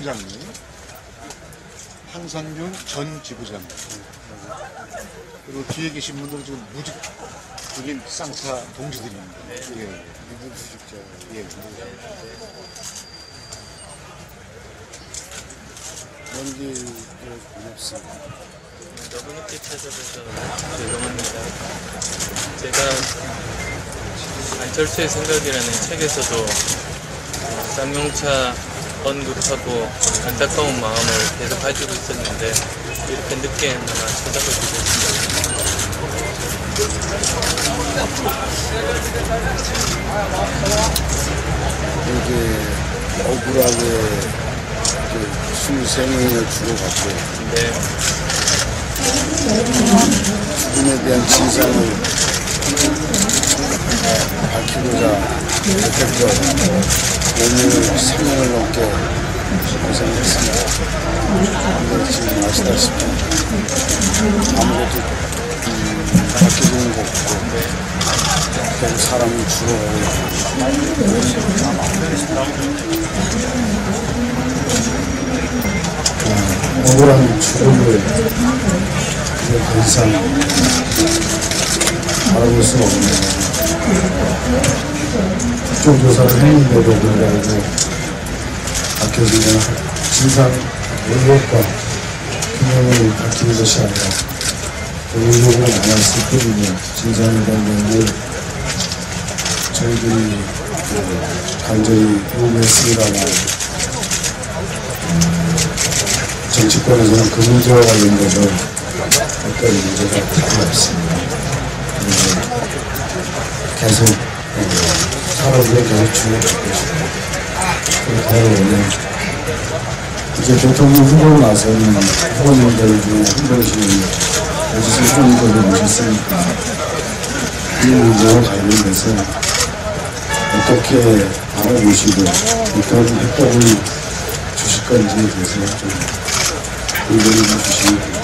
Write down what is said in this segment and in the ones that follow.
팀장님, 한상균 전 지부장님, 그리고 뒤에 계신 분들은 지금 무직적인 쌍타 동지들입니다. 예, 이분 수직자. 예. 연기를 고맙습니다. 너무 늦게 찾아뵈서 죄송합니다. 제가 안철수의 생각이라는 책에서도 어, 쌍용차 언급하고 안타까운 마음을 계속 가지고 있었는데 이렇게 늦게나마 찾아뵙게 됐습니다. 이렇게 억울하게 수생을 주고받고 네, 그분에 대한 진상을 밝히고자 여태껏 오늘 3년을 넘게 고생했습니다. 근데 지금 아시다시피 음, 밝혀지는 거 없고 계속 사람이 있고 억울한 죽음을 더 이상 바라볼 수 없네요. 국정조사를 했는데도 불구하고 밝혀지는 진상 의혹과 규명을 밝히는 것이 아니라 의혹을 남아있을 뿐이며 대한 내용을 저희들이 그 간절히 요구했습니다만 정치권에서는 그 문제와 관련돼서 어떤 문제가 없습니다. 계속 어, 사람들이 계속 싶고 그리고 다음에는 이제 대통령 후보로 나서는 후보님들 중에 한 분이신 오지선 후보님들을 모셨으니까 이 문제와 관련돼서 어떻게 바라보시고 어떤 해법을 주실 건지에 대해서 좀 의견을 좀 주시면 좋겠습니다.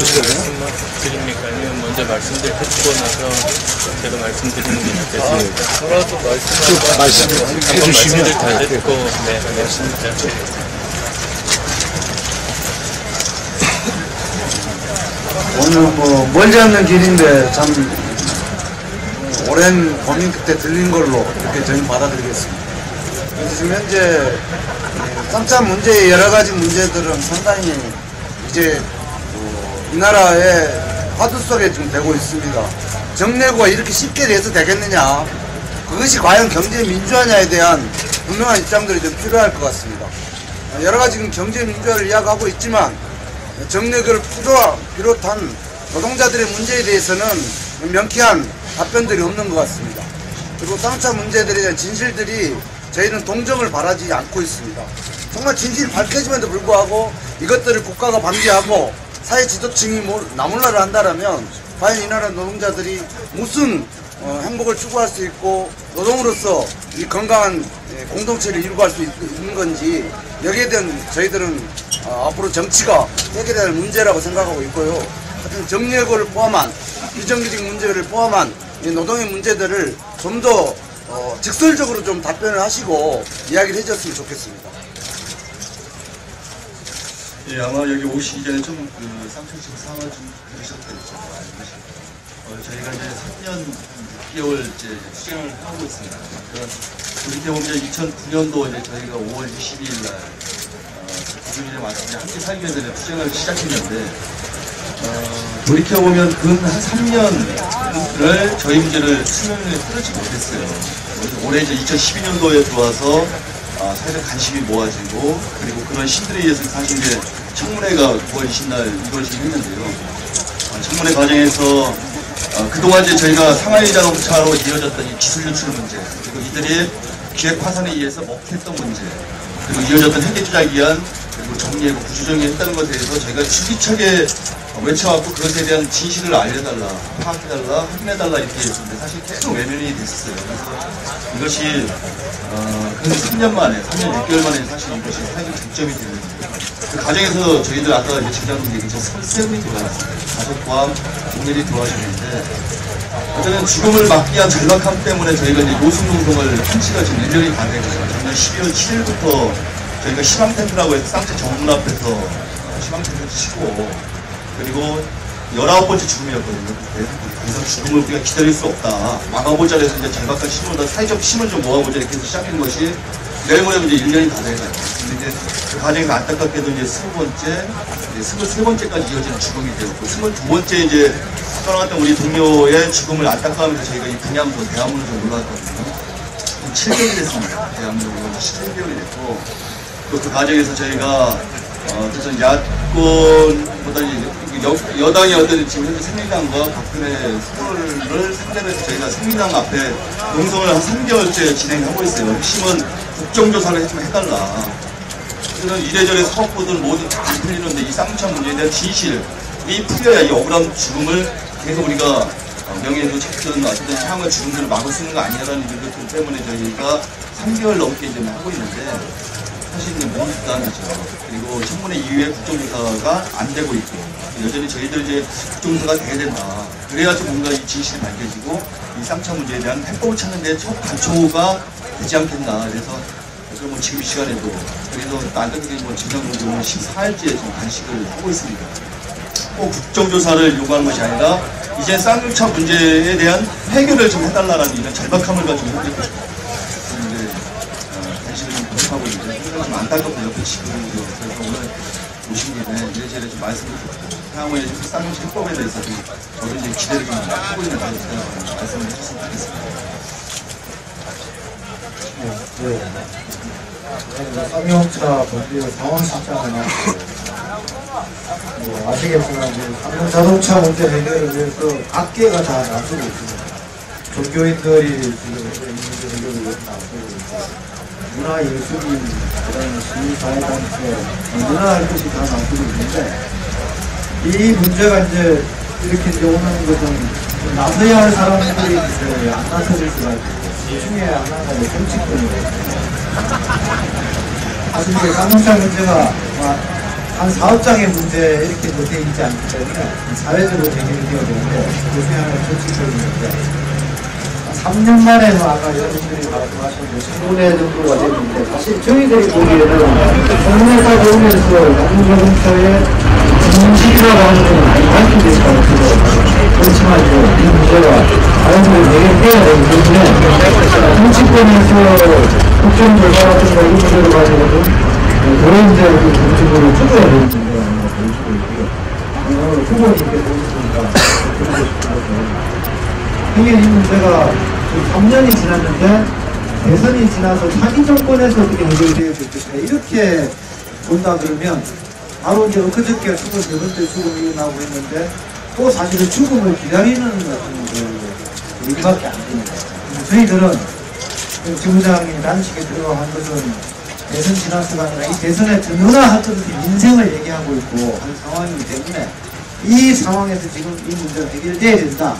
말씀 드립니까? 아니면 먼저 말씀들 듣고 나서 제가 말씀드리는 게 낫겠습니까? 저라도 말씀하고 말씀 한번 해주시면 말씀들 다 듣고 네, 하겠습니다. 오늘 뭐 멀지 않는 길인데 참 오랜 고민 끝에 들린 걸로 이렇게 저희는 받아들이겠습니다. 그래서 지금 현재 깜짝 문제의 여러 가지 문제들은 상당히 이제 어, 이 나라의 화두 속에 지금 되고 있습니다. 정례구가 이렇게 쉽게 돼서 되겠느냐? 그것이 과연 경제 민주화냐에 대한 분명한 입장들이 좀 필요할 것 같습니다. 여러 가지 지금 경제 민주화를 이야기하고 있지만 부조화 비롯한 노동자들의 문제에 대해서는 명쾌한 답변들이 없는 것 같습니다. 그리고 쌍차 문제들에 대한 진실들이 저희는 동정을 바라지 않고 있습니다. 정말 진실이 밝혀짐에도 불구하고 이것들을 국가가 방지하고 사회 지도층이 뭐 나몰라를 한다라면 과연 이 나라 노동자들이 무슨 어, 행복을 추구할 수 있고 노동으로서 이 건강한 예, 공동체를 이루고할 수 있, 는 건지 여기에 대한 저희들은 어, 앞으로 정치가 해결해야 할 문제라고 생각하고 있고요. 하여튼 정리해고를 포함한 비정규직 문제를 포함한 이 노동의 문제들을 좀더 어, 직설적으로 좀 답변을 하시고 이야기를 해줬으면 좋겠습니다. 예, 아마 여기 오시기 전에 좀그 쌍촌집 상황을 좀 들으셨겠죠. 계시죠. 어, 저희가 이제 3년 6개월 이제 투쟁을 하고 있습니다. 그러니까 돌이켜보면 2009년도 이제 저희가 5월 22일 날, 어, 국민에 와서 이제 함께 살기 위해서 투쟁을 시작했는데, 어, 돌이켜보면 근 한 3년을 저희 문제를 수면에 풀지 못했어요. 올해 이제 2012년도에 들어와서 아, 사회적 관심이 모아지고 그리고 그런 신들에 의해서 사실 이제 청문회가 9월 20날 이루어지긴 했는데요. 아, 청문회 과정에서 어, 그동안 이제 저희가 상하이 자동차로 이어졌던 이 기술 유출 문제 그리고 이들이 기획 파산에 의해서 먹혔던 문제 그리고 이어졌던 핵계 조작 위한 그리고 정리하고 구조정리 했다는 것에 대해서 저희가 줄기차게 외쳐갖고 그것에 대한 진실을 알려달라, 파악해달라, 확인해달라 이렇게 했는데 사실 계속 외면이. 그래서 이것이 어, 근 3년 만에, 3년 6개월 만에 사실 이것이 사회적 쟁점이 되는 그 과정에서 저희들 아까 지장님 얘기처럼 세 분이 돌아갔습니다. 가족 포함 동일이 돌아가셨는데 어쨌든 죽음을 막기 위한 절박함 때문에 저희가 이제 노숙농성을 한 시가 지금 1년이 다 되고요. 작년 12월 7일부터 저희가 희망텐트라고 해서 쌍체 정문 앞에서 어, 희망텐트를 치고 그리고 19번째 죽음이었거든요. 그때. 그래서 죽음을 우리가 기다릴 수 없다. 막아보자 해서 이제 절박한 힘을, 사회적 힘을 좀 모아보자 이렇게 해서 시작한 것이 내일 모레면 이제 1년이 다 돼가요. 근데 이제 그 과정에서 안타깝게도 이제 20번째, 이제 23번째까지 이어지는 죽음이 되었고, 22번째 이제 떠나갔던 우리 동료의 죽음을 안타까우면서 저희가 이 분야문으로 대학문으로 좀 올라왔거든요. 7개월이 됐습니다. 지 7개월이 됐고, 또 그 과정에서 저희가 어, 어쨌든 야권보다 여, 여당이 어떤 지금 현재 새누리당과 박근혜 후보를 상대로 해서 저희가 새누리당 앞에 농성을 한 3개월째 진행하고 있어요. 핵심은 국정조사를 좀 해달라. 그래서 이래저래 사업보들 모두 다안 풀리는데 이 쌍차 문제에 대한 진실이 풀려야 이 억울한 죽음을 계속 우리가 어, 명예도 찾든 어쨌든 향후의 죽음들을 막을 수 있는 거 아니냐라는 이유들 때문에 저희가 3개월 넘게 이제 하고 있는데 사실 이제 모수단이죠. 그리고 청문회 이후에 국정조사가 안 되고 있고 여전히 저희들 이제 국정조사가 돼야 된다. 그래야지 뭔가 이 진실이 밝혀지고 이 쌍차 문제에 대한 해법을 찾는 데 첫 단초가 되지 않겠나. 그래서 그래서 뭐 지금 이 시간에도 그래서 안타깝게 뭐 진정경고는 14일째 지금 단식을 하고 있습니다. 꼭 국정조사를 요구하는 것이 아니라 이제 쌍용차 문제에 대한 해결을 좀 해달라는 이런 절박함을 가지고 현재 이제 어, 단식을 좀 부탁하고 있는데 그래서 좀 안타깝고 옆에 지금 그래서 오늘 오신 김에 이래저래 좀 말씀을 향후에 좀 쌍용차 해법에 대해서 좀 저도 이제 기대를 좀 하고 있는 제가 말씀을 해주셨으면 좋겠습니다. 쌍용차 문제 상황 실장을 뭐 아시겠지만 삼성 자동차 문제 해결을 위해서 각계가 다 나서고 있습니다. 종교인들이 지금 이 문제 해결을 위해서 나서고 문화예술인, 그다음에 시민사회단체, 문화할 것이 다 나서고 있는데 이 문제가 이제 이렇게 이제 오는 것은 나서야 할 사람들이 이제 안 나서질 수가 있고 이 중에 하나가 이제 정치권이거든요. 사실 이게 쌍용차 문제가 뭐한 사업장의 문제 이렇게 돼 있지 않기 때문에 사회적으로 해결이 되어야 되는데 그 정치적인 문제. 3년 만에 뭐 아까 여러분들이 말씀하신 뭐 10분의 정도가 됐는데 사실 저희들이 보기에는 국내에서 보면서 공공자동차의 진실이라고 하는 건 많이 밝힌 게 있다고 생각합니다. 그렇지만 이 문제가 자연스럽게 해결해야 되기 때문에 정치권에서 국정조사 같은 거 이런 문제를 가지고는 그런 이제 정치권을 풀어야 되는 문제라는 걸 보여주고 있고요. 오늘 후보님께 보셨으니까 문제가 지금 3년이 지났는데 대선이 지나서 자기 정권에서 어떻게 될 것이다. 이렇게 본다 그러면 바로 이제 엊그저께 죽은 네 번째 죽음이 일어나고 있는데 또 사실은 죽음을 기다리는 같은 그 얘기밖에 안 됩니다. 저희들은 그 지부장님 단식에 들어간 것은 대선 지나서가 아니라 이 대선에 할 것은 민생을 얘기하고 있고 한 상황이기 때문에 이 상황에서 지금 이 문제가 해결돼야 된다.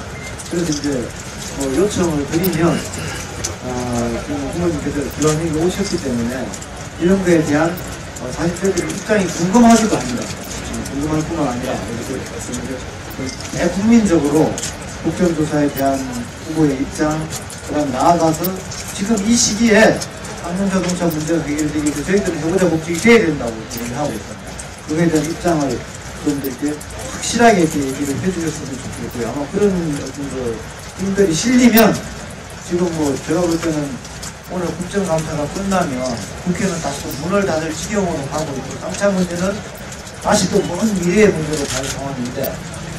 그래서 이제 뭐 요청을 드리면 아, 후보님께서 그런 얘기 오셨기 때문에 이런 거에 대한 어, 저희들 입장이 궁금하기도 합니다. 어, 궁금할 뿐만 아니라 이렇게 대국민적으로 국정조사에 대한 후보의 입장, 그다음 나아가서 지금 이 시기에 한국자동차 문제가 해결되기 위해서 저희들은 해보자 목적이 돼야 된다고 얘기하고 있습니다. 그거에 대한 입장을 좀 이렇게 확실하게 이렇게 얘기를 해주셨으면 좋겠고요. 아마 그런 어떤 그 힘들이 실리면 지금 뭐 제가 볼 때는 오늘 국정감사가 끝나면 국회는 다시 또 문을 닫을 지경으로 가고 있고 깜차 문제는 다시 또 먼 미래의 문제로 갈 상황인데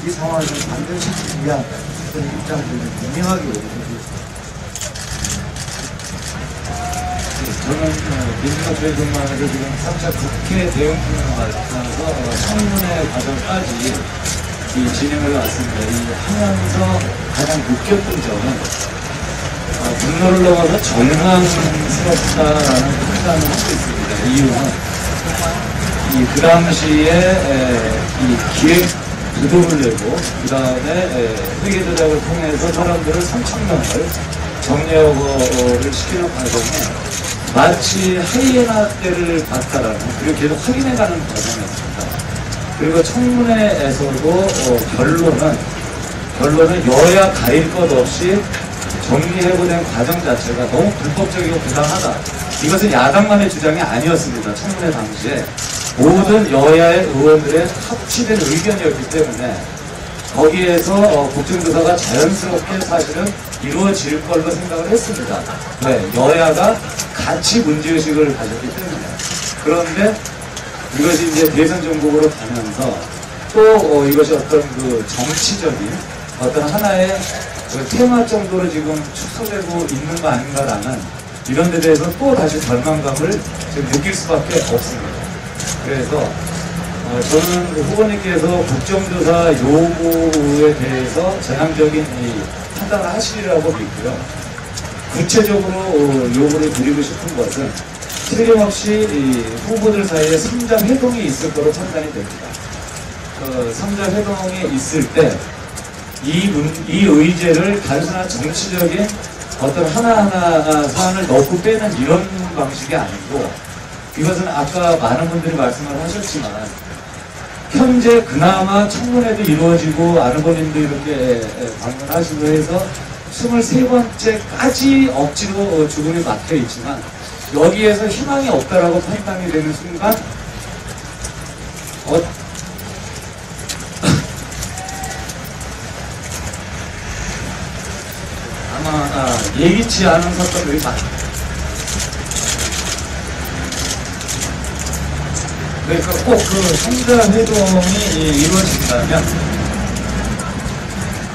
이 상황을 좀 반전시키기 위한 그런 입장들을 분명하게 얘기해 주셨습니다. 저는 어, 민주당 저희 근무하면서 지금 3차 국회 대응팀을 맡아서 청문회 과정까지 이 진행을 왔습니다. 이 하면서 가장 느꼈던 점은 어, 분노를 넘어서 정황스럽다라는 판단을 하고 있습니다. 이유는 이 그 당시에 에, 이 기획 구도를 내고 그 다음에 회계 조작을 통해서 사람들을 3천 명을 정리하고를 시키는 과정에 마치 하이에나 때를 봤다라는 그리고 계속 확인해가는 과정이었습니다. 그리고 청문회에서도 어, 결론은 결론은 여야 가릴 것 없이 정리해보낸 과정 자체가 너무 불법적이고 부당하다. 이것은 야당만의 주장이 아니었습니다. 청문회 당시에 모든 여야의 의원들의 합치된 의견이었기 때문에 거기에서 어, 국정조사가 자연스럽게 사실은 이루어질 걸로 생각을 했습니다. 왜? 여야가 같이 문제의식을 가졌기 때문에. 그런데 이것이 이제 대선 정국으로 가면서 또 어, 이것이 어떤 그 정치적인 어떤 하나의 그 테마 정도로 지금 축소되고 있는 거 아닌가라는 이런 데 대해서 또 다시 절망감을 지금 느낄 수밖에 없습니다. 그래서 어, 저는 그 후보님께서 국정조사 요구에 대해서 전향적인 이 판단을 하시리라고 믿고요. 구체적으로 어, 요구를 드리고 싶은 것은 틀림없이 이 후보들 사이에 3자 회동이 있을 거로 판단이 됩니다. 그 3자 회동이 있을 때이 문, 이 의제를 단순한 정치적인 어떤 하나하나 사안을 넣고 빼는 이런 방식이 아니고 이것은 아까 많은 분들이 말씀을 하셨지만 현재 그나마 청문회도 이루어지고 아르버님도 이렇게 방문하시고 해서 23번째까지 억지로 어, 죽음이 막혀 있지만 여기에서 희망이 없다라고 판단이 되는 순간 어, 아마 아, 예기치 않은 사건들이 많 그러니까 꼭그 성자 회동이 이루어진다면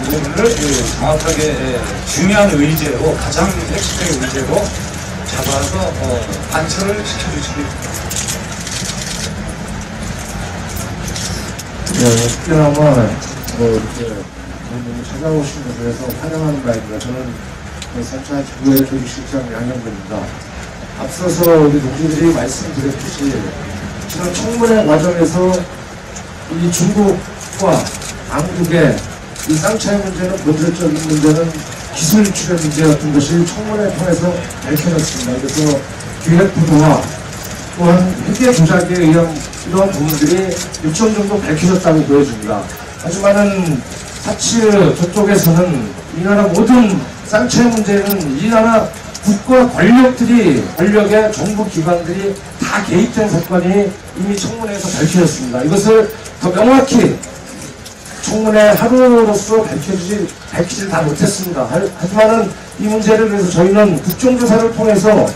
그 부분을 그 정확하게 예, 중요한 의제로 가장 핵심적인 의제로 잡아서 어, 관철을 시켜주시기 네, 특별하면 뭐 이렇게 너무 찾아오신 것에서 환영하는 바입니다. 저는 그 사차 주구의 조직실장 양영근입니다. 앞서서 우리 동지들이 말씀드렸듯이 지난 청문회 과정에서 이 중국과 한국의 이 쌍차의 문제는 본질적인 문제는 기술 출현 문제였던 것이 청문회 통해서 밝혀졌습니다. 그래서 기획부도와 또한 회계 조작에 의한 이러한 부분들이 일정 정도 밝혀졌다고 보여집니다. 하지만은 사실 저쪽에서는 이 나라 모든 쌍차의 문제는 이 나라 국가 권력들이 권력의 정부 기관들이 다 개입된 사건이 이미 청문회에서 밝혀졌습니다. 이것을 더 명확히 청문회 하루로서 밝혀지지, 밝히질 다 못했습니다. 하- 하지만은 이 문제를 그래서 저희는 국정조사를 통해서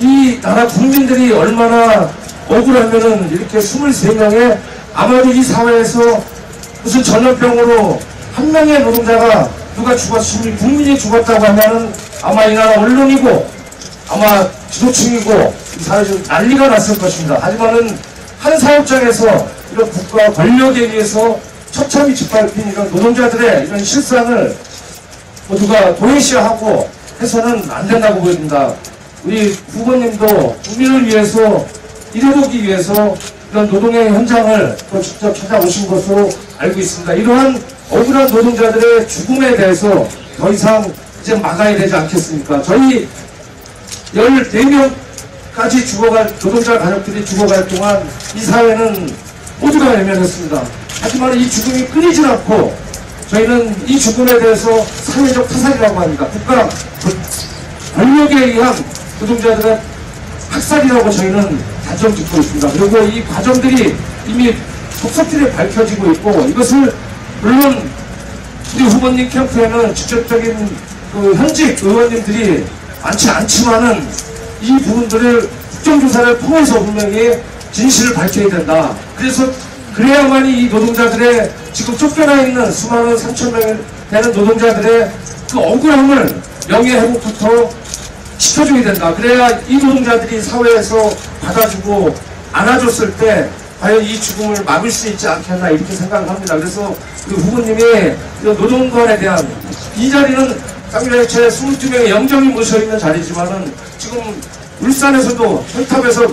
이 나라 국민들이 얼마나 억울하면은 이렇게 23명의 아마도 이 사회에서 무슨 전염병으로 한 명의 노동자가 누가 죽었으니 국민이 죽었다고 하면은 아마 이 나라 언론이고 아마 지도층이고 이 사회적 난리가 났을 것입니다. 하지만은 한 사업장에서 이런 국가 권력에 의해서 처참히 짓밟힌 이런 노동자들의 이런 실상을 모두가 도외시하고 해서는 안 된다고 보입니다. 우리 후보님도 국민을 위해서 이루기 위해서 이런 노동의 현장을 또 직접 찾아오신 것으로 알고 있습니다. 이러한 억울한 노동자들의 죽음에 대해서 더 이상 이제 막아야 되지 않겠습니까? 저희 14명까지 죽어갈, 노동자 가족들이 죽어갈 동안 이 사회는 모두가 외면했습니다. 하지만 이 죽음이 끊이질 않고 저희는 이 죽음에 대해서 사회적 타살이라고 합니다. 국가 그 권력에 의한 노동자들의 학살이라고 저희는 단정 짓고 있습니다. 그리고 이 과정들이 이미 속속들이 밝혀지고 있고 이것을 물론 우리 후보님 캠프에는 직접적인 그 현직 의원님들이 많지 않지만은 이 부분들을 국정조사를 통해서 분명히 진실을 밝혀야 된다. 그래서 그래야만이 이 노동자들의 지금 쫓겨나 있는 수많은 3천 명 되는 노동자들의 그 억울함을 명예 회복부터 시켜줘야 된다. 그래야 이 노동자들이 사회에서 받아주고 안아줬을 때 과연 이 죽음을 막을 수 있지 않겠나 이렇게 생각을 합니다. 그래서 그 후보님이 이 노동관에 대한 이 자리는 쌍교회체 22명의 영정이 모셔있는 자리지만은 지금 울산에서도 철탑에서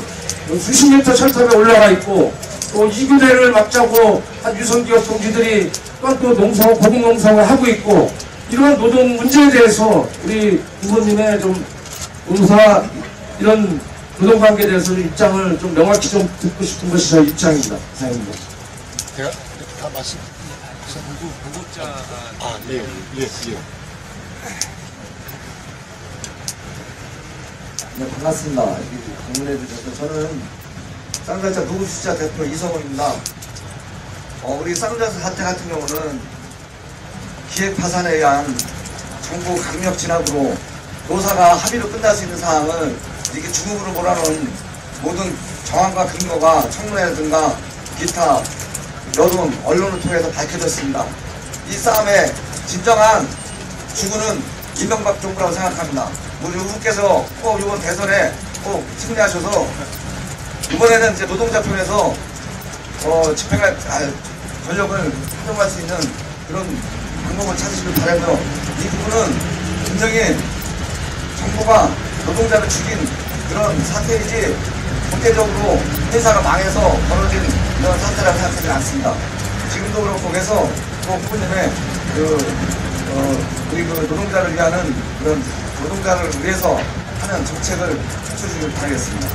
수십 미터 철탑에 올라가 있고 또 이교대를 막자고 한 유성기업 동지들이 또 농성, 고공농성을 하고 있고 이러한 노동 문제에 대해서 우리 후보님의 좀 의사 이런 노동관계에 대해서 입장을 좀 명확히 좀 듣고 싶은 것이 저희 입장입니다. 사장님. 제가 다 말씀 아, 예, 예, 예. 네, 반갑습니다. 여기 방문해 주셔서 저는 쌍자차 누구주차 대표 이성호입니다. 어, 우리 쌍자차 사태 같은 경우는 기획 파산에 의한 정부 강력 진압으로 노사가 합의로 끝날 수 있는 사항을 이렇게 중국으로 몰아놓은 모든 정황과 근거가 청문회라든가 기타 여론, 언론을 통해서 밝혀졌습니다. 이 싸움의 진정한 주구는 이명박 정부라고 생각합니다. 우리 후보께서 꼭 이번 대선에 꼭 승리하셔서 이번에는 이제 노동자 편에서 어, 집행할 아, 권력을 활용할 수 있는 그런 방법을 찾으시길 바라며 이 부분은 분명히 정부가 노동자를 죽인 그런 사태이지 국제적으로 회사가 망해서 벌어진 이런 사태라고 생각하지 않습니다. 지금도 그렇고 그래서 그 후보님의 그 어, 우리 그 노동자를 위하는 그런 노동자를 위해서 하는 정책을 펼쳐주길 바라겠습니다.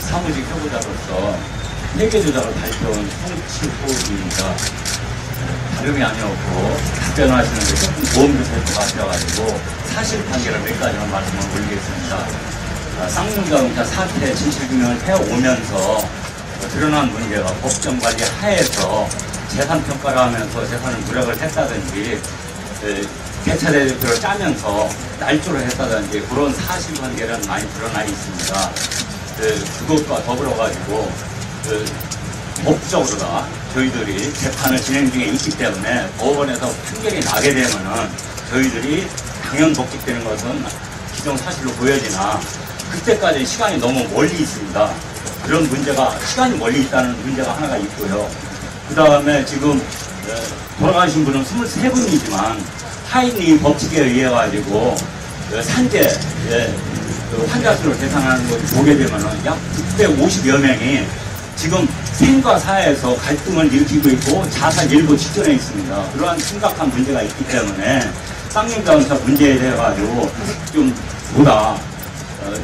사무직 후보자로서 회계 조작을 발표한 통치 후보입니다. 다름이 아니었고 답변하시는 데 조금 도움이 될 것 같아가지고 사실 관계를 몇 가지만 말씀을 올리겠습니다. 아, 쌍용자동차 사태 진실규명을 해오면서 드러난 문제가 법정 관리 하에서 재산 평가를 하면서 재산을 누락을 했다든지 에, 개차 대표를 짜면서 날조를 했다든지 그런 사실관계는 많이 드러나 있습니다. 그, 그것과 더불어 가지고 그, 법적으로다 저희들이 재판을 진행 중에 있기 때문에 법원에서 판결이 나게 되면은 저희들이 당연 복직되는 것은 기존 사실로 보여지나 그때까지 시간이 너무 멀리 있습니다. 그런 문제가 시간이 멀리 있다는 문제가 하나가 있고요. 그 다음에 지금 에, 돌아가신 분은 23분이지만 타인이 법칙에 의해 가지고 그 산재 예, 그 환자 수를 계산하는 걸 보게 되면은 약 650여 명이 지금 생과 사에서 갈등을 일으키고 있고 자살 일부 직전에 있습니다. 그러한 심각한 문제가 있기 때문에 쌍용자동차 문제에 대해 가지고 좀 보다 어,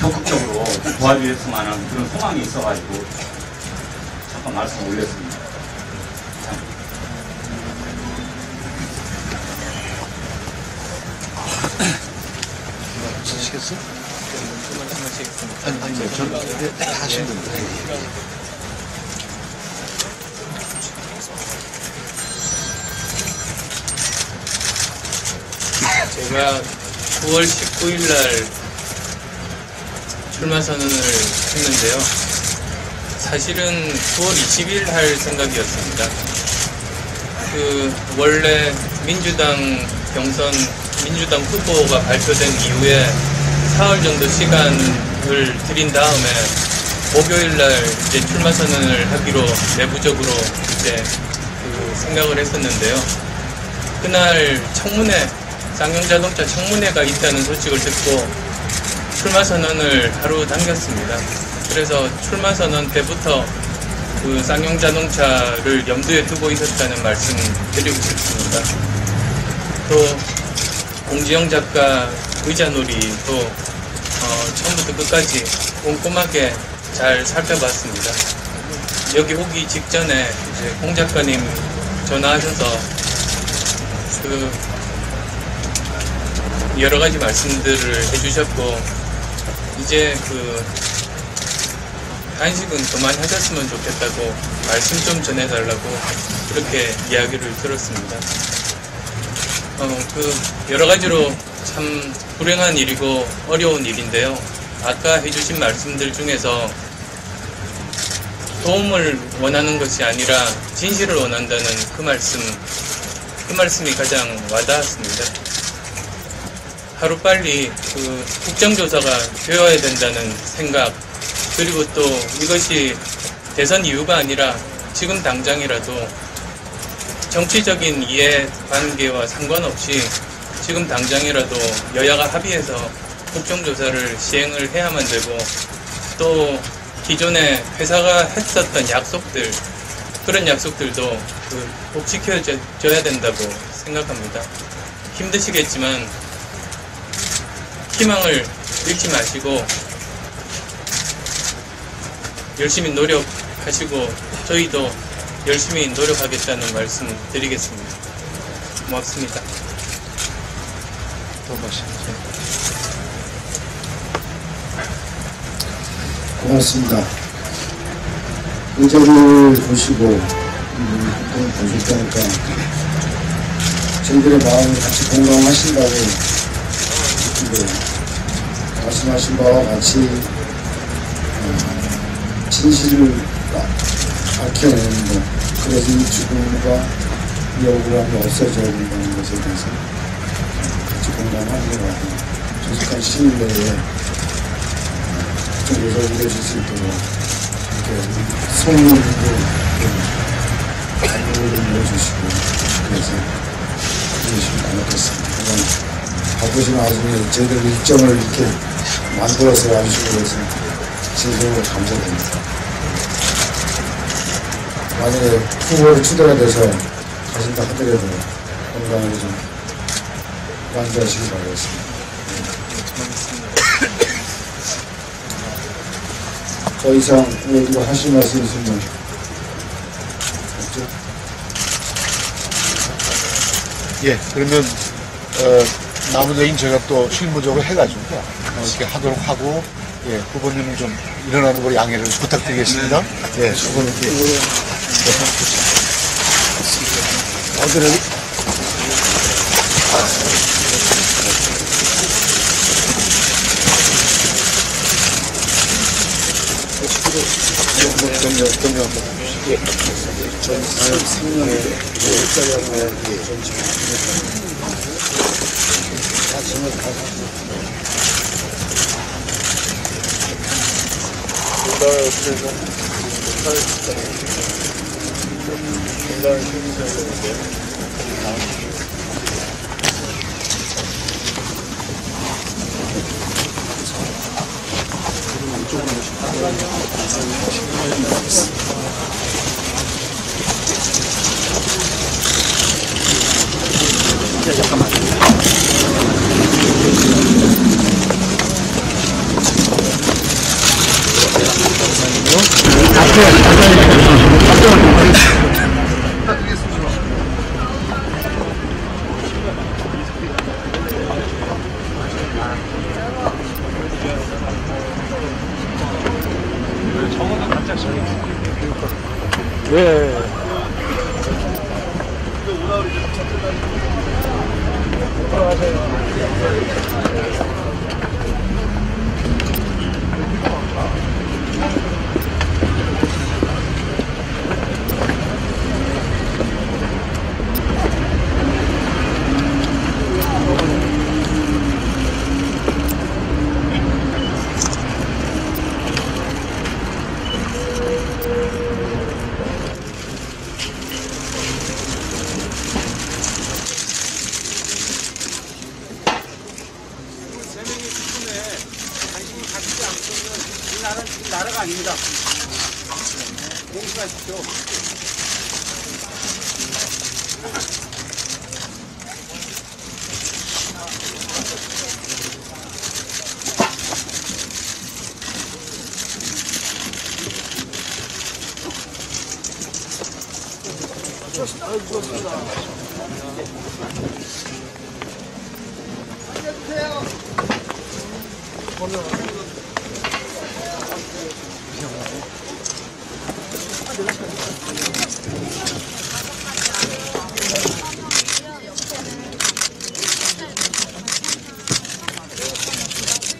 적극적으로 좀 도와주셨으면 하는 그런 소망이 있어가지고 잠깐 말씀 올렸습니다. 쓰시겠어? 말씀하시겠습니다. 아니, 아니, 저는 네, 다 하시면 됩 제가 9월 19일 날 출마 선언을 했는데요. 사실은 9월 20일 할 생각이었습니다. 그 원래 민주당 경선 민주당 후보가 발표된 이후에 사흘 정도 시간을 드린 다음에 목요일 날 이제 출마 선언을 하기로 내부적으로 이제 그 생각을 했었는데요. 그날 청문회 쌍용자동차 청문회가 있다는 소식을 듣고 출마 선언을 하루 당겼습니다. 그래서 출마 선언 때부터 그 쌍용자동차를 염두에 두고 있었다는 말씀 드리고 싶습니다. 또 공지영 작가 의자놀이도 어, 처음부터 끝까지 꼼꼼하게 잘 살펴봤습니다. 여기 오기 직전에 이제 공 작가님 전화하셔서 그 여러 가지 말씀들을 해주셨고 이제 그 단식은 그만하셨으면 좋겠다고 말씀 좀 전해달라고 그렇게 이야기를 들었습니다. 어, 그 여러 가지로 참 불행한 일이고 어려운 일인데요. 아까 해주신 말씀들 중에서 도움을 원하는 것이 아니라 진실을 원한다는 그 말씀, 그 말씀이 가장 와닿았습니다. 하루빨리 그 국정조사가 되어야 된다는 생각, 그리고 또 이것이 대선 이유가 아니라 지금 당장이라도 정치적인 이해관계와 상관없이 지금 당장이라도 여야가 합의해서 국정조사를 시행을 해야만 되고 또 기존에 회사가 했었던 약속들 그런 약속들도 그 꼭 지켜져야 된다고 생각합니다. 힘드시겠지만 희망을 잃지 마시고 열심히 노력하시고 저희도 열심히 노력하겠다는 말씀 드리겠습니다. 고맙습니다. 고맙습니다. 의자를 보시고 음, 또 보셨다니까 저희들의 마음을 같이 공감하신다고 느끼고요. 말씀하신 바와 같이 어, 진실을 바- 밝혀내는 것 그래서 이 죽음과 이 억울함이 없어져야 된다는 것에 대해서 같이 공감하는 것 같아요. 조직한 시일 내에 쪽에서 이루어질 수 있도록 이렇게 소문도 안내를 내주시고 그래서 고맙겠습니다. 그냥 바쁘신 와중에 저희들 일정을 이렇게 만들어서 와주시고 그래서 진심으로 감사드립니다. 만약에 후보로 추대가 돼서 가신다 하더라도 건강하게 좀 완주하시기 바라겠습니다. 더 이상 뭐 이거 하실 말씀 있으면 없죠? 예, 그러면 어, 나머지는 제가 또 실무적으로 해가지고 어, 이렇게 하도록 하고 예, 후보님은 좀 일어나는 걸 양해를 부탁드리겠습니다. 예, 수고는 예. 어디를 경력 경력 한번 예. 전 3년 일자리 하고 예. 전달 최종 사회 시장이 전달 최종 사회인데 잠깐만. 아침에 가서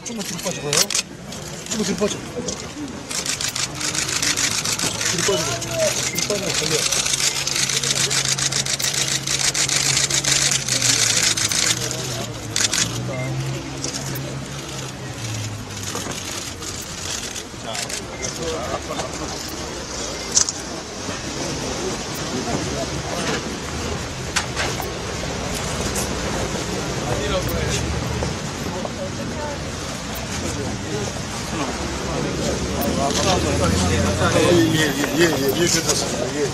좀만 뒤로 빠져봐요. 좀만 뒤로 빠져. 뒤로 빠져. 뒤로 빠져. 걸려. 예, 예, 예, 괜찮습니다. 예.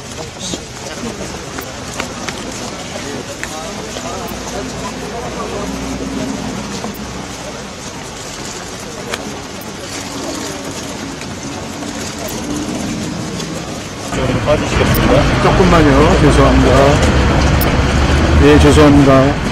봐주시겠습니다. 조금만요. 죄송합니다. 예, 죄송합니다.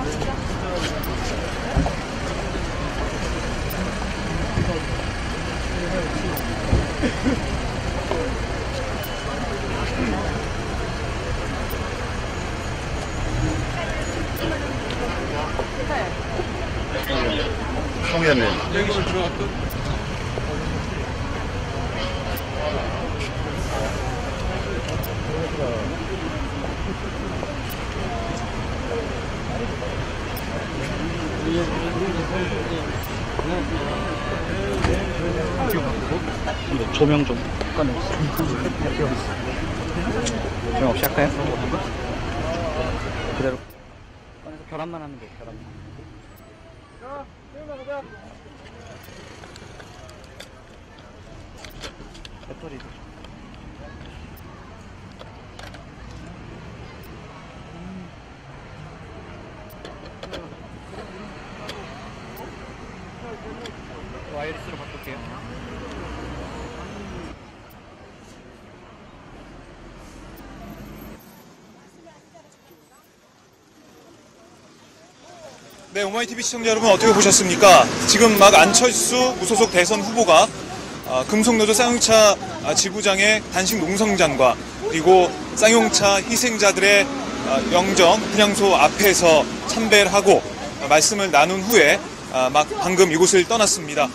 성현님. 여기로 들어갔고 조명 좀 꺼내주세요. 조명 없이 할까요? 그대로 꺼내서 결합만 하면 돼요, 결합만. 배터리. 와이어리스로 바꿀게요. 네, 오마이TV 시청자 여러분 어떻게 보셨습니까? 지금 막 안철수 무소속 대선 후보가 아, 금속노조 쌍용차 아, 지부장의 단식 농성장과 그리고 쌍용차 희생자들의 아, 영정 분향소 앞에서 참배를 하고 아, 말씀을 나눈 후에 아, 막 방금 이곳을 떠났습니다.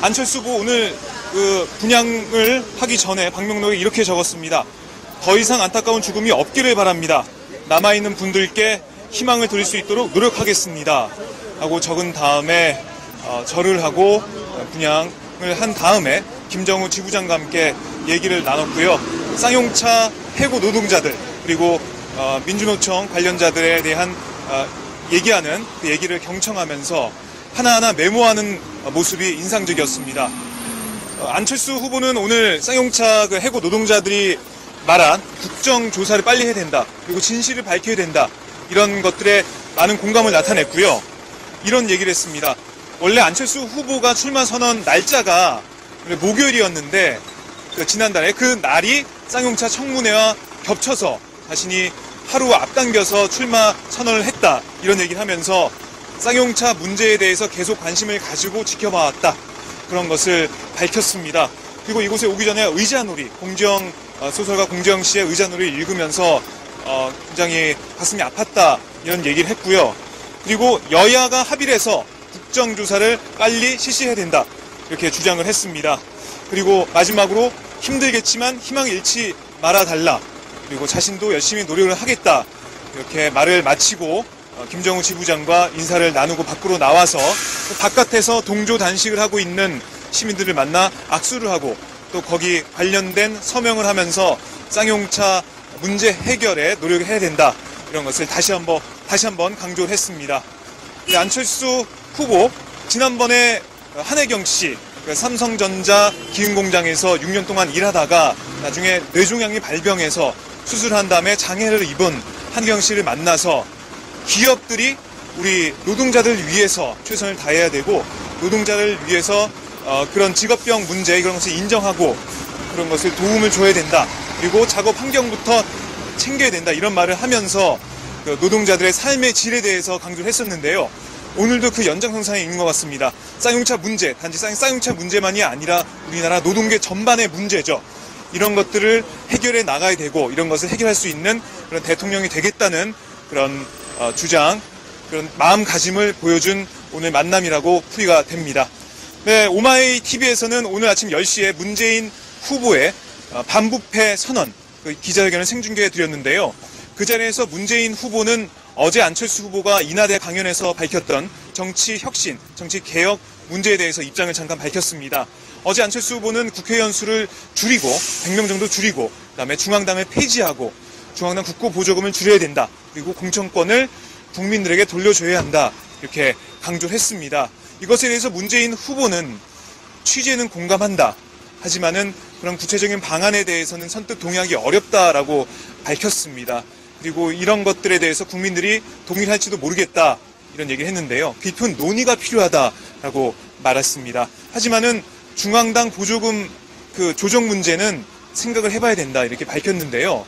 안철수 후보 오늘 그 분향을 하기 전에 방명록에 이렇게 적었습니다. 더 이상 안타까운 죽음이 없기를 바랍니다. 남아있는 분들께 희망을 드릴 수 있도록 노력하겠습니다. 하고 적은 다음에 어, 절을 하고 어, 분양을 한 다음에 김정우 지부장과 함께 얘기를 나눴고요. 쌍용차 해고 노동자들 그리고 어, 민주노총 관련자들에 대한 어, 얘기하는 그 얘기를 경청하면서 하나하나 메모하는 어, 모습이 인상적이었습니다. 어, 안철수 후보는 오늘 쌍용차 그 해고 노동자들이 말한 국정조사를 빨리 해야 된다. 그리고 진실을 밝혀야 된다. 이런 것들에 많은 공감을 나타냈고요. 이런 얘기를 했습니다. 원래 안철수 후보가 출마 선언 날짜가 목요일이었는데 그 지난달에 그 날이 쌍용차 청문회와 겹쳐서 자신이 하루 앞당겨서 출마 선언을 했다. 이런 얘기를 하면서 쌍용차 문제에 대해서 계속 관심을 가지고 지켜봐왔다. 그런 것을 밝혔습니다. 그리고 이곳에 오기 전에 의자놀이, 공정 어, 소설가 공정 씨의 의자놀이를 읽으면서 어, 굉장히 가슴이 아팠다 이런 얘기를 했고요. 그리고 여야가 합의를 해서 국정조사를 빨리 실시해야 된다 이렇게 주장을 했습니다. 그리고 마지막으로 힘들겠지만 희망 잃지 말아달라 그리고 자신도 열심히 노력을 하겠다 이렇게 말을 마치고 어, 김정우 지부장과 인사를 나누고 밖으로 나와서 또 바깥에서 동조 단식을 하고 있는 시민들을 만나 악수를 하고 또 거기 관련된 서명을 하면서 쌍용차 문제 해결에 노력을 해야 된다 이런 것을 다시 한번 다시 한번 강조를 했습니다. 이 안철수 후보 지난번에 한혜경 씨그 삼성전자 기흥공장에서 6년 동안 일하다가 나중에 뇌종양이 발병해서 수술한 다음에 장애를 입은 한혜경 씨를 만나서 기업들이 우리 노동자들 위해서 최선을 다해야 되고 노동자를 위해서 어, 그런 직업병 문제 그런 것을 인정하고 그런 것을 도움을 줘야 된다. 그리고 작업 환경부터 챙겨야 된다. 이런 말을 하면서 그 노동자들의 삶의 질에 대해서 강조를 했었는데요. 오늘도 그 연장선상에 있는 것 같습니다. 쌍용차 문제, 단지 쌍- 쌍용차 문제만이 아니라 우리나라 노동계 전반의 문제죠. 이런 것들을 해결해 나가야 되고 이런 것을 해결할 수 있는 그런 대통령이 되겠다는 그런 어, 주장, 그런 마음가짐을 보여준 오늘 만남이라고 풀이가 됩니다. 네, 오마이 TV에서는 오늘 아침 10시에 문재인 후보의 어, 반부패 선언 그 기자회견을 생중계해 드렸는데요. 그 자리에서 문재인 후보는 어제 안철수 후보가 인하대 강연에서 밝혔던 정치 혁신, 정치 개혁 문제에 대해서 입장을 잠깐 밝혔습니다. 어제 안철수 후보는 국회의원 수를 줄이고 100명 정도 줄이고 그다음에 중앙당을 폐지하고 중앙당 국고 보조금을 줄여야 된다. 그리고 공천권을 국민들에게 돌려줘야 한다. 이렇게 강조를 했습니다. 이것에 대해서 문재인 후보는 취지에는 공감한다. 하지만은 그런 구체적인 방안에 대해서는 선뜻 동의하기 어렵다라고 밝혔습니다. 그리고 이런 것들에 대해서 국민들이 동의할지도 모르겠다. 이런 얘기를 했는데요. 깊은 논의가 필요하다라고 말했습니다. 하지만은 중앙당 보조금 그 조정 문제는 생각을 해봐야 된다. 이렇게 밝혔는데요.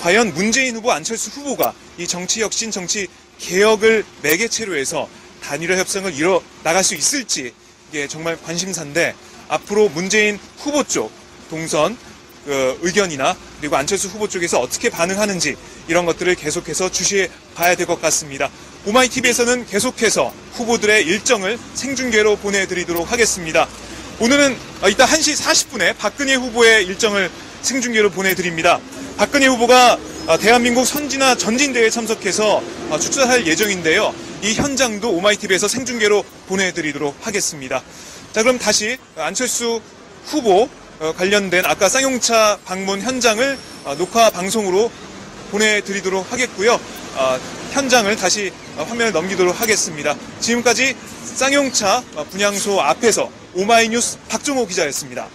과연 문재인 후보, 안철수 후보가 이 정치 혁신, 정치 개혁을 매개체로 해서 단일화 협상을 이뤄 나갈 수 있을지 이게 정말 관심사인데 앞으로 문재인 후보 쪽 동선 그 의견이나 그리고 안철수 후보 쪽에서 어떻게 반응하는지 이런 것들을 계속해서 주시해 봐야 될 것 같습니다. 오마이TV에서는 계속해서 후보들의 일정을 생중계로 보내드리도록 하겠습니다. 오늘은 어, 이따 1시 40분에 박근혜 후보의 일정을 생중계로 보내드립니다. 박근혜 후보가 어, 대한민국 선진화 전진대회에 참석해서 어, 출전할 예정인데요. 이 현장도 오마이TV에서 생중계로 보내드리도록 하겠습니다. 자, 그럼 다시 안철수 후보 어, 관련된 아까 쌍용차 방문 현장을 어, 녹화 방송으로 보내드리도록 하겠고요. 어, 현장을 다시 어, 화면을 넘기도록 하겠습니다. 지금까지 쌍용차 어, 분향소 앞에서 오마이뉴스 박종호 기자였습니다.